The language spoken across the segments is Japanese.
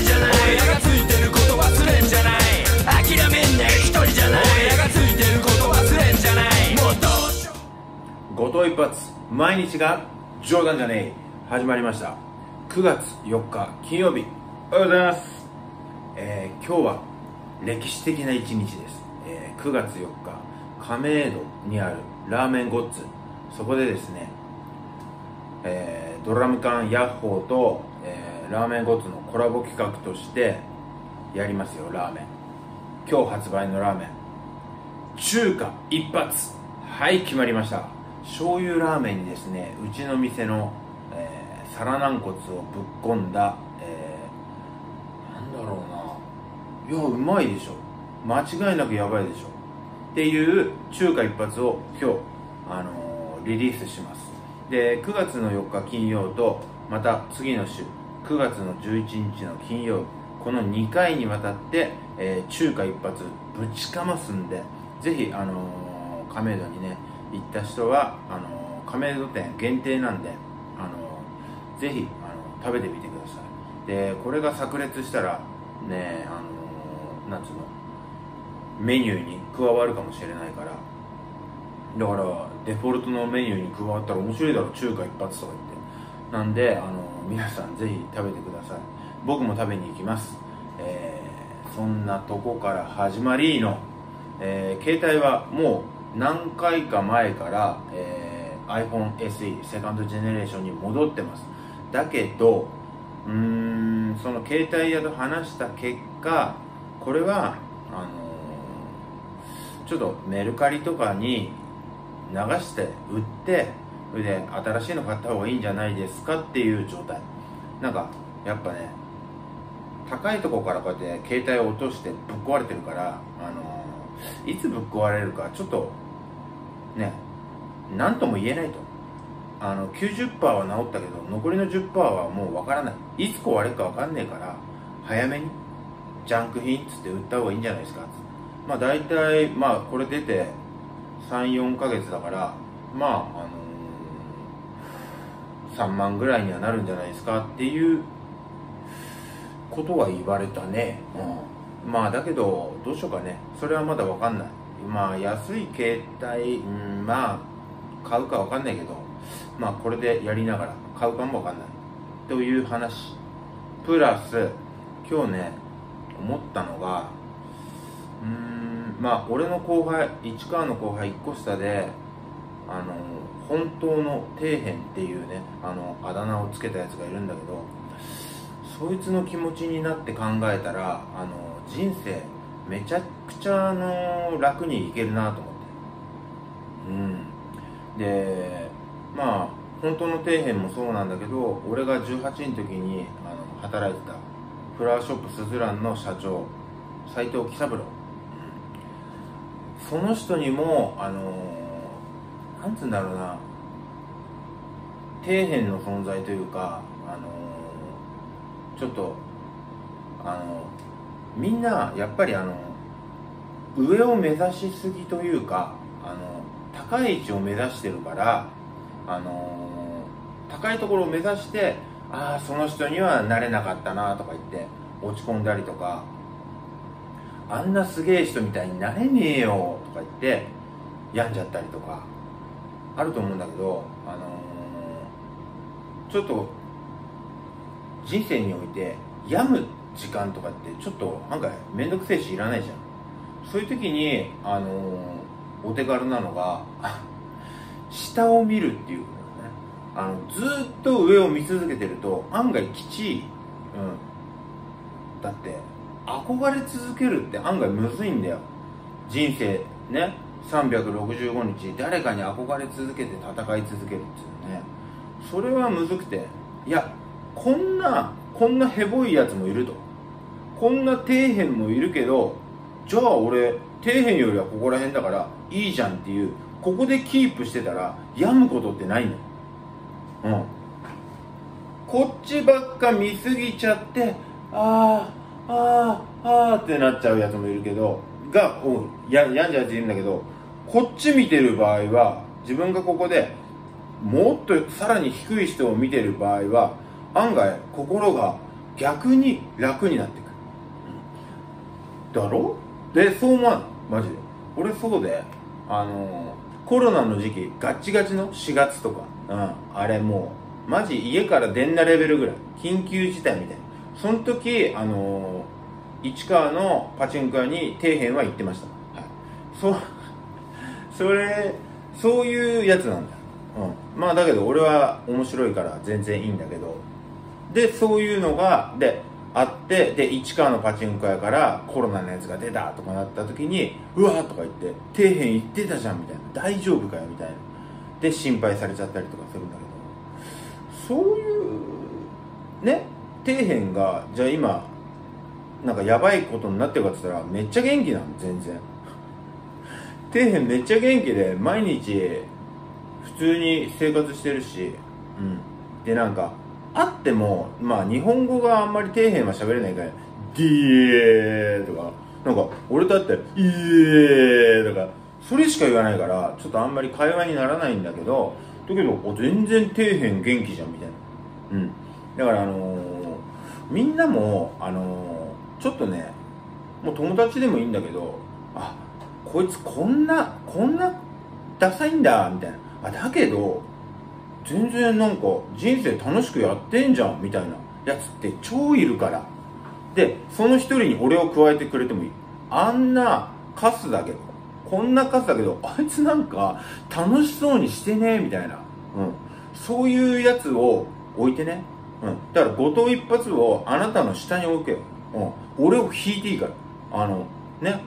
人じゃない。親がついてること忘れんじゃない。諦めんね一人じゃない。親がついてること忘れんじゃない。もうどうしよう後藤一発。毎日が冗談じゃねえ。始まりました。9月4日金曜日。おはようございます、えー今日は歴史的な一日です、えー9月4日亀戸にあるラーメンゴッツそこでですね、えードラム缶ヤッホーと、えーラーメンゴッツのコラボ企画としてやりますよラーメン。今日発売のラーメン。中華一発。はい決まりました。醤油ラーメンにですねうちの店の、えー、皿軟骨をぶっ込んだ、えーなんだろうな。いやうまいでしょ。間違いなくやばいでしょ。っていう中華一発を今日、あのーリリースします。で9月の4日金曜とまた次の週9月の11日の金曜日この2回にわたって、えー中華一発ぶちかますんでぜひ、あのー亀戸にね行った人はあのー亀戸店限定なんで、あのーぜひ、あの食べてみてください。でこれが炸裂したらねあのーなんつうのメニューに加わるかもしれないからだからデフォルトのメニューに加わったら面白いだろ中華一発とか言って。なんであの皆さんぜひ食べてください。僕も食べに行きます、えーそんなとこから始まりの、えー携帯はもう何回か前から、えー iPhone SE セカンドジェネレーションに戻ってます。だけどうーんその携帯屋と話した結果これはあのちょっとメルカリとかに流して売ってそれで新しいの買った方がいいんじゃないですかっていう状態。なんかやっぱね高いとこからこうやって携帯を落としてぶっ壊れてるからあのいつぶっ壊れるかちょっとね何とも言えないと。あの90%は治ったけど残りの10%はもうわからない。いつ壊れるかわかんねえから早めにジャンク品っつって売った方がいいんじゃないですかまあ大体まあこれ出て34ヶ月だからまああの3万ぐらいにはなるんじゃないですかっていうことは言われたね、うん、まあだけどどうしようかね。それはまだわかんない。まあ安い携帯、うん、まあ買うかわかんないけどまあこれでやりながら買うかもわかんない。という話。プラス今日ね思ったのがうーんまあ俺の後輩市川の後輩1個下であの本当の底辺っていうねあのあだ名をつけたやつがいるんだけどそいつの気持ちになって考えたらあの人生めちゃくちゃあの楽にいけるなと思って。うん。でまあ本当の底辺もそうなんだけど俺が18の時にあの働いてたフラワーショップスズランの社長斉藤喜三郎。その人にもあのなんつうんだろうな。底辺の存在というかあのちょっとあのみんなやっぱりあの上を目指しすぎというかあの高い位置を目指してるからあの高いところを目指してああその人にはなれなかったなとか言って落ち込んだりとかあんなすげえ人みたいになれねえよとか言って病んじゃったりとか。あると思うんだけど、あのーちょっと人生において病む時間とかってちょっとなんか面倒くせえしいらないじゃん。そういう時に、あのーお手軽なのが 下を見るっていうことだね。あのずっと上を見続けてると案外きちい、うん、だって憧れ続けるって案外むずいんだよ。人生ね。365日誰かに憧れ続けて戦い続けるっていうね。それはむずくていやこんなこんなヘボいやつもいると。こんな底辺もいるけどじゃあ俺底辺よりはここら辺だからいいじゃんっていうここでキープしてたら病むことってないの。うん。こっちばっか見すぎちゃってああああああってなっちゃうやつもいるけどがおや病んじゃうやついるんだけどこっち見てる場合は自分がここでもっとさらに低い人を見てる場合は案外心が逆に楽になってくる、だろ？でそう思わないマジで。俺そうで。あのコロナの時期ガッチガチの4月とか、うん、あれもうマジ家から出んなレベルぐらい。緊急事態みたいな。その時あの市川のパチンコ屋に底辺は行ってました、はい、そそれそういうやつなんだ。うん、まあだけど俺は面白いから全然いいんだけど。でそういうのがであってで市川のパチンコ屋からコロナのやつが出たとかなった時にうわーとか言って底辺行ってたじゃんみたいな。大丈夫かよみたいな。で心配されちゃったりとかするんだけど。そういうね底辺がじゃあ今なんかやばいことになってるかって言ったらめっちゃ元気なの全然。底辺めっちゃ元気で毎日普通に生活してるし、うん、でなんかあってもまあ日本語があんまり底辺は喋れないから「ディー」とかなんか俺と会って「イエー」とかそれしか言わないからちょっとあんまり会話にならないんだけどだけど全然底辺元気じゃんみたいな。うん。だからあのー、みんなもあのー、ちょっとねもう友達でもいいんだけどあこいつこんなこんなダサいんだみたいな。あだけど全然なんか人生楽しくやってんじゃんみたいな。やつって超いるから。でその一人に俺を加えてくれてもいい。あんなカスだけど。こんなカスだけどあいつなんか楽しそうにしてねみたいな、うん、そういうやつを置いてね、うん、だから後藤一発をあなたの下に置け。よ、うん、俺を引いていいから。あのね。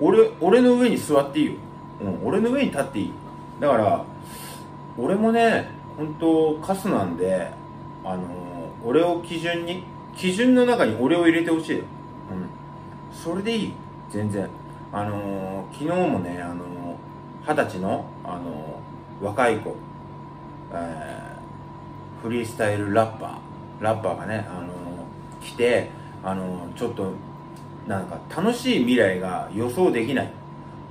俺俺の上に座っていいよ、うん、俺の上に立っていい。だから俺もね本当カスなんであの俺を基準に基準の中に俺を入れてほしいよ。うん。それでいい。全然。あの昨日もねあの二十歳のあの若い子、えー、フリースタイルラッパーラッパーがねあの来てあのちょっとなんか楽しい未来が予想できない。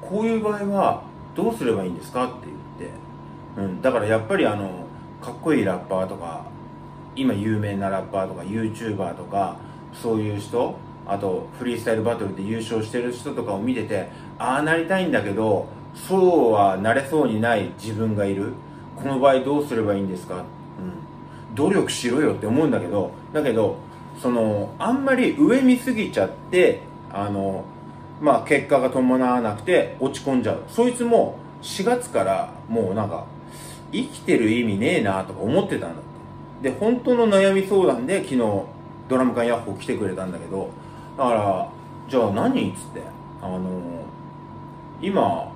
こういう場合はどうすればいいんですかって言って。うん、だからやっぱりあのかっこいいラッパーとか今有名なラッパーとか YouTuber とかそういう人あとフリースタイルバトルで優勝してる人とかを見ててああなりたいんだけどそうはなれそうにない自分がいる。この場合どうすればいいんですか、うん、努力しろよって思うんだけどだけどそのあんまり上見すぎちゃってあのまあ結果が伴わなくて落ち込んじゃう。そいつも4月からもうなんか生きてる意味ねえなとか思ってたんだって。で本当の悩み相談で昨日ドラム缶ヤッホー来てくれたんだけどだからじゃあ何っつってあの今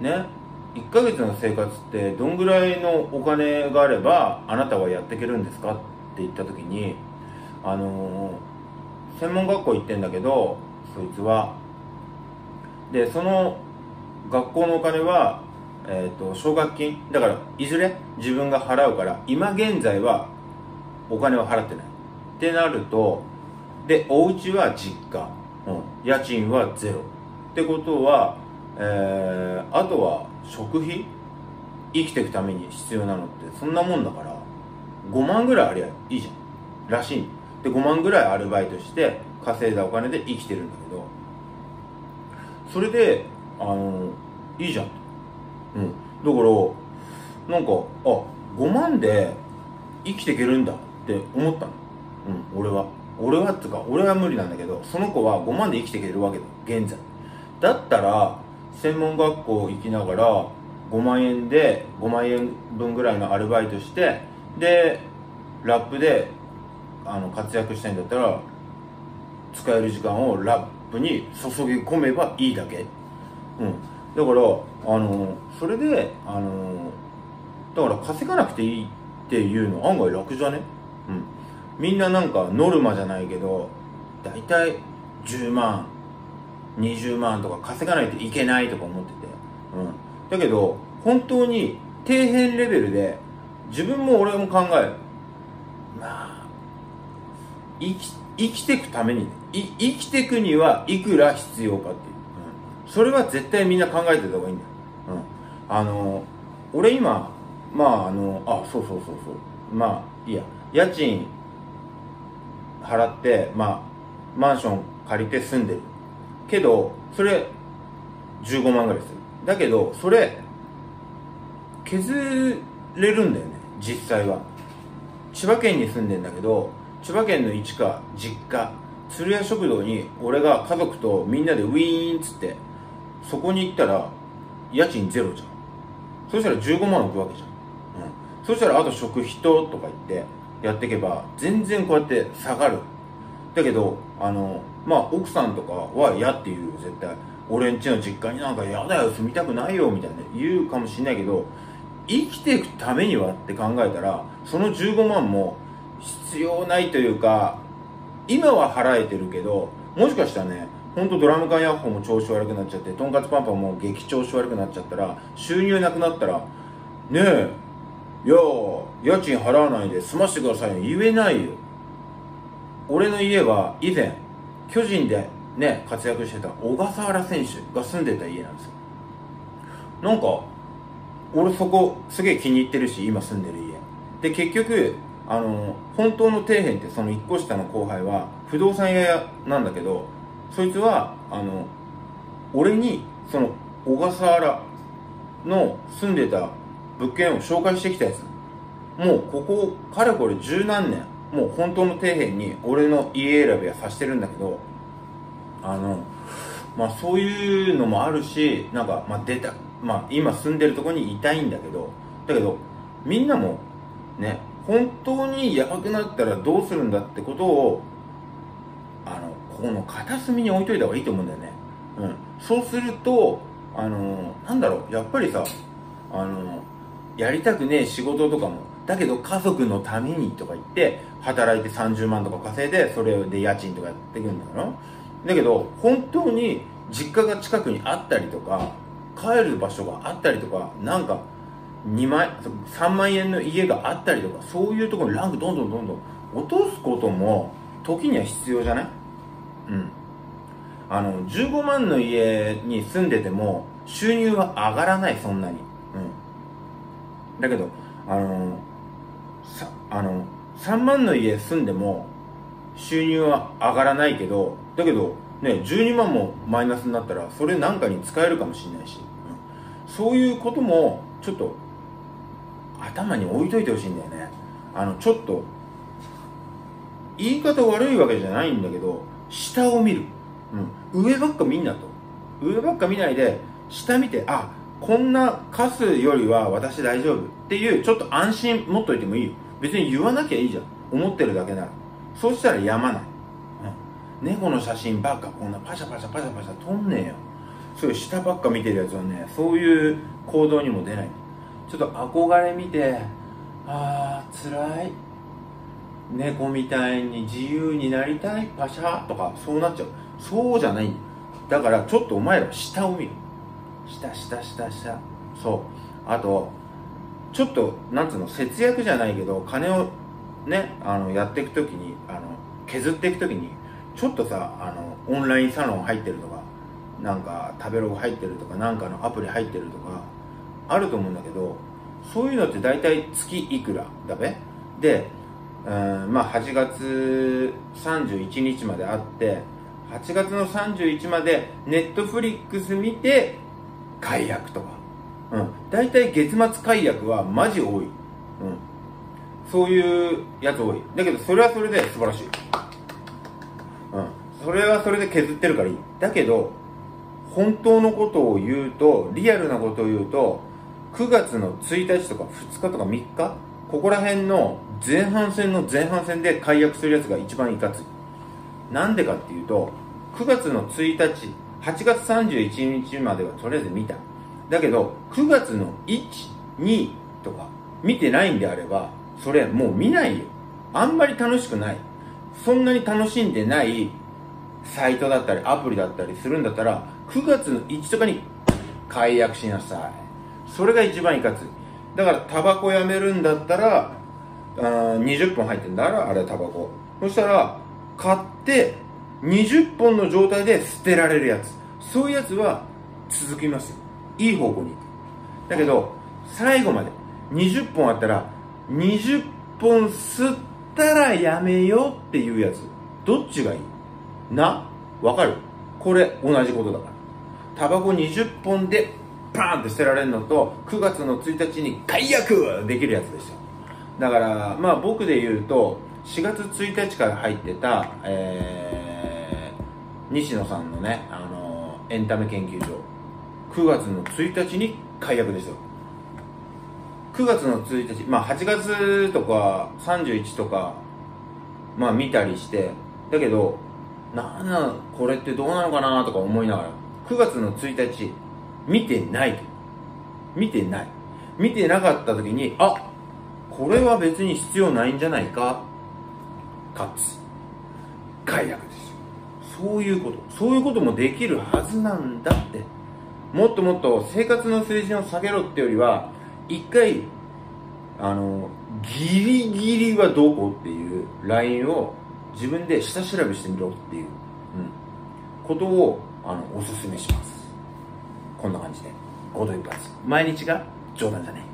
ね1ヶ月の生活ってどんぐらいのお金があればあなたはやっていけるんですかって言った時にあの専門学校行ってんだけどそいつは。でその学校のお金はえーと、奨学金。だからいずれ自分が払うから今現在はお金は払ってない。ってなるとでお家は実家、うん、家賃はゼロ。ってことは、えー、あとは食費？生きていくために必要なのってそんなもんだから5万ぐらいありゃいいじゃん。らしい。で5万ぐらいアルバイトして稼いだお金で生きてるんだけどそれであのいいじゃんうん、だからなんかあ5万で生きていけるんだって思ったの、うん、俺は。俺はっていうか俺は無理なんだけどその子は5万で生きていけるわけだ現在。だったら専門学校行きながら5万円で5万円分ぐらいのアルバイトしてでラップであの活躍したいんだったら使える時間をラップに注ぎ込めばいいだけ。うん。だからあのそれであのだから稼がなくていいっていうの案外楽じゃね？うん。みんななんかノルマじゃないけど大体10万20万とか稼がないといけないとか思ってて。うん。だけど本当に底辺レベルで自分も俺も考える。生き生きていくためにい生きていくにはいくら必要かっていう。それは絶対みんな考えてた方がいいんだよ、うん、あの俺今まああのあそうそうそうそう。まあいいや。家賃払ってまあマンション借りて住んでる。けどそれ15万ぐらいする。だけどそれ削れるんだよね。実際は。千葉県に住んでんだけど千葉県の一か実家鶴屋食堂に俺が家族とみんなでウィーンっつってそこに行ったら家賃ゼロじゃん。そしたら15万浮くわけじゃん、うん、そしたらあと食費ととか言ってやっていけば全然こうやって下がる。だけどあのまあ奥さんとかは嫌っていう絶対。俺んちの実家になんか嫌だよ住みたくないよみたいな言うかもしれないけど生きていくためにはって考えたらその15万も必要ないというか今は払えてるけどもしかしたらね本当ドラム缶ヤッホーも調子悪くなっちゃってとんかつパンパンも激調子悪くなっちゃったら収入なくなったらねえいや家賃払わないで済ましてくださいよ。言えないよ。俺の家は以前巨人でね活躍してた小笠原選手が住んでた家なんですよ。なんか俺そこすげえ気に入ってるし今住んでる家。で結局あの本当の底辺ってその1個下の後輩は不動産屋なんだけどそいつはあの俺にその小笠原の住んでた物件を紹介してきたやつ。もうここかれこれ十何年もう本当の底辺に俺の家選びはさしてるんだけどあのまあそういうのもあるしなんか、まあ、出た、まあ、今住んでるとこにいたいんだけどだけどみんなもね本当にやばくなったらどうするんだってことをあのこの片隅に置いといた方がいいと思うんだよね、うん、そうするとあのなんだろう。やっぱりさあのやりたくねえ仕事とかもだけど家族のためにとか言って働いて30万とか稼いでそれで家賃とかやっていくんだよだけど本当に実家が近くにあったりとか帰る場所があったりとかなんか2万3万円の家があったりとかそういうところにランクどんどんどんどん落とすことも時には必要じゃない？うん。あの15万の家に住んでても収入は上がらないそんなに。うん。だけどあのさあの3万の家住んでも収入は上がらないけどだけどね12万もマイナスになったらそれなんかに使えるかもしれないし、うん、そういうこともちょっと頭に置いといてほしいんだよね。あのちょっと言い方悪いわけじゃないんだけど下を見る、うん、上ばっか見んなと。上ばっか見ないで下見てあこんなカスよりは私大丈夫っていうちょっと安心持っといてもいいよ。別に言わなきゃいいじゃん。思ってるだけなら。そうしたらやまない、うん、猫の写真ばっかこんなパシャパシャパシャパシャ撮んねえよ。そういう下ばっか見てるやつはねそういう行動にも出ない。ちょっと憧れ見てああ辛い。猫みたいに自由になりたいパシャとかそうなっちゃう。そうじゃない。だからちょっとお前ら下を見る。下下下下。そう。あとちょっとなんつうの節約じゃないけど金をねあのやっていく時にあの削っていく時にちょっとさあのオンラインサロン入ってるとかなんか食べログ入ってるとかなんかのアプリ入ってるとかあると思うんだけどそういうのって大体月いくらだべ？でうんまあ8月31日まであって8月の31までネットフリックス見て解約とか、うん、大体月末解約はマジ多い、うん、そういうやつ多い。だけどそれはそれで素晴らしい、うん、それはそれで削ってるからいい。だけど本当のことを言うとリアルなことを言うと9月の1日とか2日とか3日？ここら辺の前半戦の前半戦で解約するやつが一番いかつい。なんでかっていうと9月の1日8月31日まではとりあえず見た。だけど9月の12とか見てないんであればそれもう見ないよ。あんまり楽しくない。そんなに楽しんでないサイトだったりアプリだったりするんだったら9月の1とかに解約しなさい。それが一番いかつい。だからタバコやめるんだったらあ20本入ってんだからあれタバコ。そしたら買って20本の状態で捨てられるやつ。そういうやつは続きますいい方向にだけど最後まで20本あったら20本吸ったらやめようっていうやつ。どっちがいい？な？わかる？これ同じことだから。タバコ20本でパーンって捨てられるのと9月の1日に解約できるやつですよだからまあ僕で言うと4月1日から入ってた、えー、西野さんのね、あのエンタメ研究所9月の1日に解約ですよ9月の1日まあ8月とか31とかまあ見たりしてだけどなんなんこれってどうなのかなとか思いながら9月の1日見てない見てない。見てなかった時にあこれは別に必要ないんじゃないか。かつ解約ですよ。そういうこと。そういうこともできるはずなんだって。もっともっと生活の水準を下げろってよりは一回あのギリギリはどこっていうラインを自分で下調べしてみろっていう、うん、ことをあのおすすめします。こんな感じで。5度一発毎日が？冗談じゃねせ